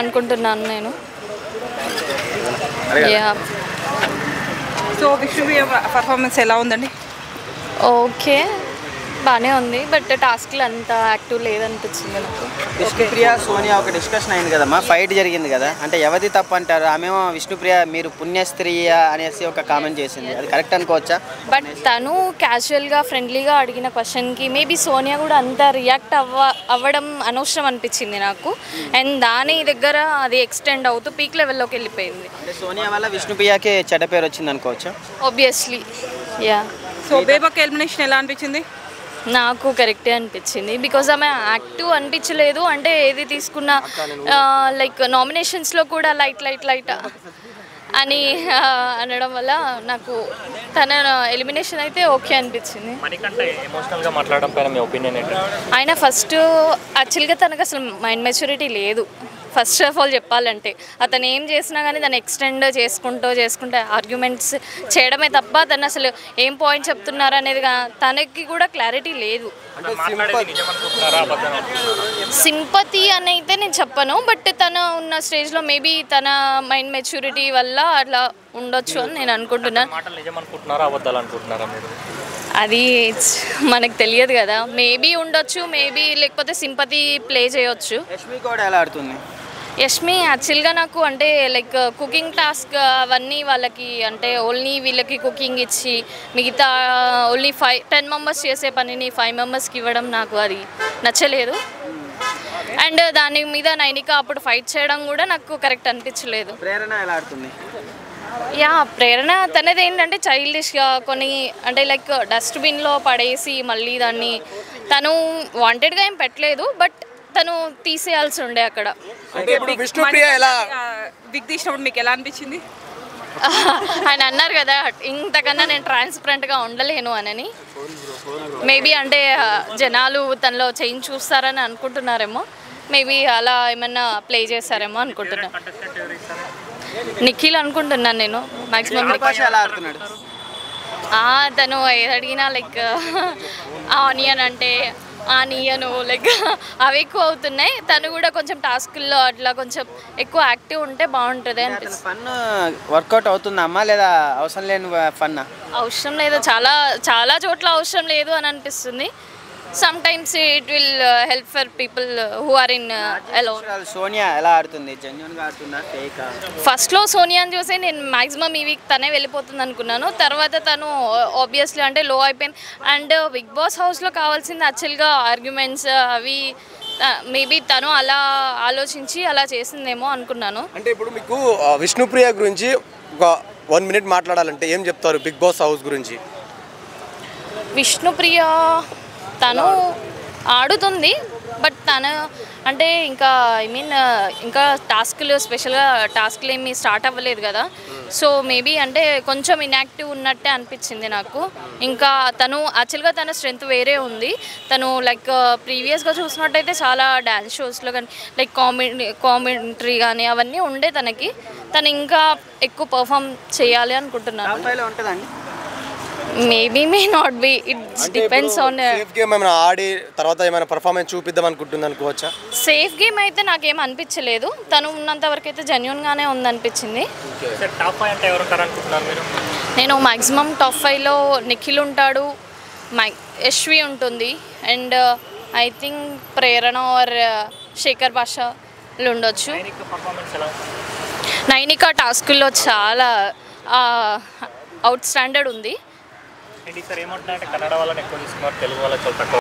అనుకుంటున్నాను నేను. Yeah so Vishnupriya performance ఎలా ఉందండి? ఓకే బాగానే ఉంది బట్ టాస్క్లు అంత యాక్టివ్ లేదనిపించింది నాకు. విష్ణుప్రియ సోనియా ఒక డిస్కషన్ అయింది కదమ్మా ఫైట్ జరిగింది కదా. అంటే ఎవరిది తప్పు అంటారు? ఆమెమో విష్ణుప్రియ మీరు పుణ్యస్త్రీయ అనేసి ఒక కామెంట్ చేసింది. అది కరెక్ట్ అనుకోవచ్చా? బట్ తను క్యాజువల్గా ఫ్రెండ్లీగా అడిగిన క్వశ్చన్కి మేబీ సోనియా కూడా అంత రియాక్ట్ అవ్వ అవ్వడం అనవసరం అనిపించింది నాకు. అండ్ దాని దగ్గర అది ఎక్స్టెండ్ అవుతూ పీక్ లెవెల్లోకి వెళ్ళిపోయింది. అంటే సోనియా వల్ల విష్ణుప్రియకి చెడ్డ పేరు వచ్చింది అనుకోవచ్చా? Obviously ya so Bebak elimination ఎలా అనిపించింది? నాకు కరెక్టే అనిపించింది. బికాజ్ ఆమె యాక్టివ్ అనిపించలేదు. అంటే ఏది తీసుకున్న లైక్ నామినేషన్స్లో కూడా లైట్ లైట్ లైట్ అని అనడం వల్ల నాకు తన ఎలిమినేషన్ అయితే ఓకే అనిపించింది. ఆయన ఫస్ట్ యాక్చువల్గా తనకు అసలు మైండ్ మెచ్యూరిటీ లేదు. ఫస్ట్ ఆఫ్ ఆల్ చెప్పాలంటే అతను ఏం చేసినా కానీ దాన్ని ఎక్స్టెండ్ చేసుకుంటూ చేసుకుంటే ఆర్గ్యుమెంట్స్ చేయడమే తప్ప తను అసలు ఏం పాయింట్ చెప్తున్నారు అనేది తనకి కూడా క్లారిటీ లేదు. సింపతి. అని అయితే నేను చెప్పను బట్ తన ఉన్న స్టేజ్లో మేబీ తన మైండ్ మెచ్యూరిటీ వల్ల అట్లా ఉండొచ్చు అని నేను అనుకుంటున్నాను. అది మనకు తెలియదు కదా. మేబీ ఉండొచ్చు మేబీ లేకపోతే సింపతి ప్లే చేయొచ్చు. ఎలా ఆడుతుంది? యష్మి యాక్చువల్గా నాకు అంటే లైక్ కుకింగ్ టాస్క్ అవన్నీ వాళ్ళకి అంటే ఓన్లీ వీళ్ళకి కుకింగ్ ఇచ్చి మిగతా ఓన్లీ ఫైవ్ టెన్ మెంబర్స్ చేసే పనిని ఫైవ్ మెంబర్స్కి ఇవ్వడం నాకు అది నచ్చలేదు. అండ్ దాని మీద నైనిక అప్పుడు ఫైట్ చేయడం కూడా నాకు కరెక్ట్ అనిపించలేదు. ప్రేరణ ఎలా ఆడుతుంది? యా ప్రేరణ తనది ఏంటంటే చైల్డిష్గా కొన్ని అంటే లైక్ డస్ట్బిన్లో పడేసి మళ్ళీ దాన్ని తను వాంటెడ్గా ఏం పెట్టలేదు బట్ తను తీసేయాల్సి ఉండే అక్కడ. అంటే ఇప్పుడు విష్ణుప్రియ ఎలా బిగ్ తీసినప్పుడు మీకు ఎలా అనిపించింది? ఆయన అన్నారు కదా ఇంతకన్నా నేను ట్రాన్స్పరెంట్గా ఉండలేను అనని. మేబీ అంటే జనాలు తనలో చేంజ్ చూస్తారని అనుకుంటున్నారేమో. మేబీ అలా ఏమన్నా ప్లే చేస్తారేమో అనుకుంటున్నాను నిఖిల్ అనుకుంటున్నాను నేను మాక్సిమం తను ఏది అడిగినా లైక్ ఆనియన్ అంటే ఆనియను లైక్ అవి ఎక్కువ అవుతున్నాయి. తను కూడా కొంచెం టాస్క్ల్లో అట్లా కొంచెం ఎక్కువ యాక్టివ్ ఉంటే బాగుంటుంది అనిపిస్తుంది. ఫన్ వర్కౌట్ అవుతుందా అమ్మా? లేదా అవసరం లేని ఫన్నా అవసరం లేదు. చాలా చాలా చోట్ల అవసరం లేదు అని అనిపిస్తుంది. Sometimes it will help for people who are in అలో సోనియా ఎలా ఆడుతుంది? ఫేకా ఫస్ట్లో సోనియాని చూసి నేను మాక్సిమం ఈ వీక్ తనే వెళ్ళిపోతుంది అనుకున్నాను. తర్వాత తను ఆబ్వియస్లీ అంటే లో అయిపోయింది. అండ్ బిగ్ బాస్ హౌస్లో కావాల్సింది యాక్చువల్గా ఆర్గ్యుమెంట్స్ అవి మేబీ తను అలా ఆలోచించి అలా చేసిందేమో అనుకున్నాను. అంటే ఇప్పుడు మీకు విష్ణుప్రియ గురించి ఒక వన్ మినిట్ మాట్లాడాలంటే ఏం చెప్తారు బిగ్ బాస్ హౌస్ గురించి? విష్ణుప్రియ తను ఆడుతుంది బట్ తను అంటే ఇంకా ఐ మీన్ ఇంకా టాస్క్లు స్పెషల్గా టాస్క్లు ఏమి స్టార్ట్ అవ్వలేదు కదా. సో మేబీ అంటే కొంచెం ఇన్యాక్టివ్ ఉన్నట్టే అనిపించింది నాకు. ఇంకా తను యాక్చువల్గా తన స్ట్రెంగ్త్ వేరే ఉంది. తను లైక్ ప్రీవియస్గా చూసినట్టయితే చాలా డ్యాన్స్ షోస్లో కానీ లైక్ కామెడీ కామెంట్రీ కానీ అవన్నీ ఉండే తనకి. తను ఇంకా ఎక్కువ పర్ఫామ్ చేయాలి అనుకుంటున్నాను టాప్ ఫైవ్లో ఉంటుందండి maybe may not be it's depends on safe game ఏమైనా ఆడి తర్వాత ఏమైనా పర్ఫార్మెన్స్ చూపిద్దాం అనుకుంటుంది అనుకోవచ్చా? సేఫ్ గేమ్ అయితే నాకేం అనిపించలేదు. తను ఉన్నంత వరకు అయితే జెన్యున్గానే ఉందనిపించింది. సార్ టాప్ ఫైవ్ అంటే ఎవరు మీరు? నేను మాక్సిమం టాప్ ఫైవ్లో నిఖిల్ ఉంటాడు మై యశ్వి ఉంటుంది and I think Prerana or Shekhar భాషలు ఉండొచ్చు? నైనిక టాస్కుల్లో చాలా అవుట్ స్టాండర్డ్ ఉంది. అండ్ సార్ ఏమంటున్నారంటే కన్నడ వాళ్ళని ఎక్కువ తీసుకున్నారు తెలుగు వాళ్ళకి చాలా తక్కువ